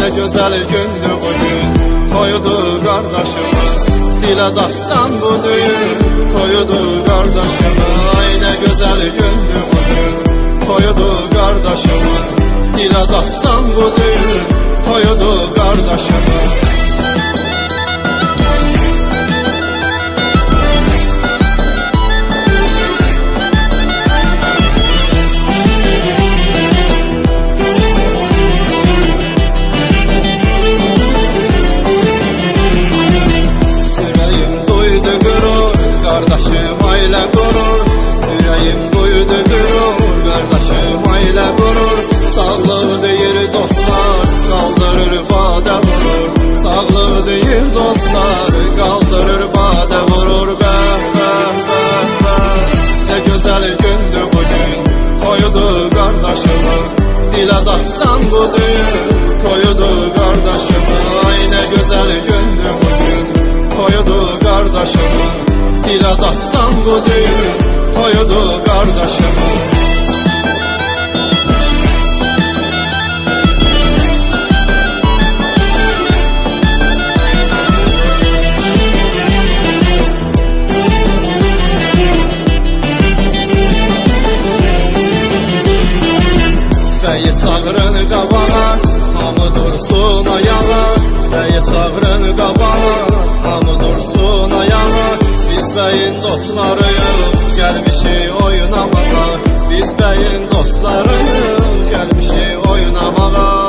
Ne güzel gündü bugün Toyudu kardeşimin Dile dastan bu düğün Toyudu kardeşimin Ay ne güzel gündü bugün Toyudu kardeşimin Dile dastan bu düğün Toyudu kardeşimin Sağlığı deyir dostlar Kaldırır bade vurur. Sağlığı deyir dostlar Kaldırır bade vurur. Bəh bəh bəh bəh Ne güzel gündü bugün Toyudu kardeşimin Dile dastan bu düğün Toyudu kardeşimin Ay ne güzel gündü bugün Toyudu kardeşimin Dile dastan bu düğün Bəyi çağırın qabağa, hamı dursun ayağa Bəyi çağırın qabağa, hamı dursun ayağa Biz bəyin dostlarıyıq, gəlmişik oynamağa Biz bəyin dostlarıyıq, gəlmişik oynamağa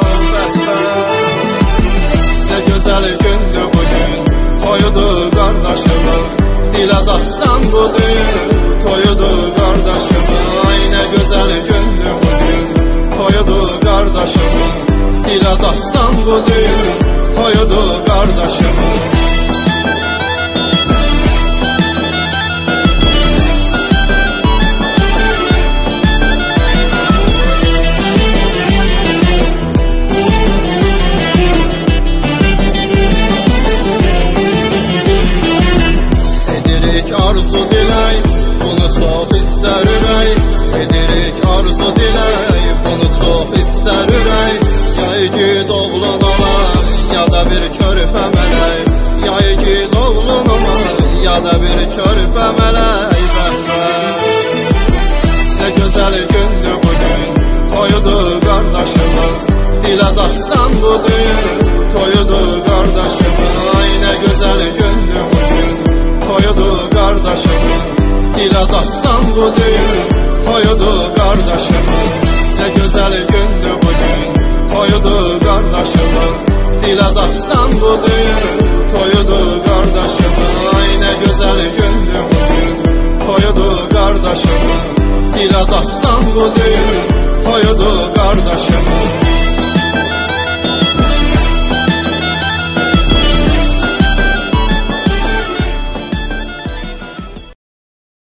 Ne gözəl gündür bugün, toyudu qardaşımın Dilə dastan bu dastan bu düğün Toyudu kardeşimin bir körpə mələk Ya iki oğlun ola Ya da bir körpə mələk Bəh bəh Ne güzel gündü bugün Toyudu kardeşimin Dile dastan bu düğün Toyudu kardeşimin Ay ne güzel gündü bugün Toyudu kardeşimin Dile dastan bu düğün Toyudu kardeşimin Ne güzel gündü bugün Toyudu kardeşimin Dile dastan bu düğün Toyudu kardeşimin Ay ne güzel gündü bugün. Toyudu kardeşimin Dile dastan bu düğün Toyudu kardeşimin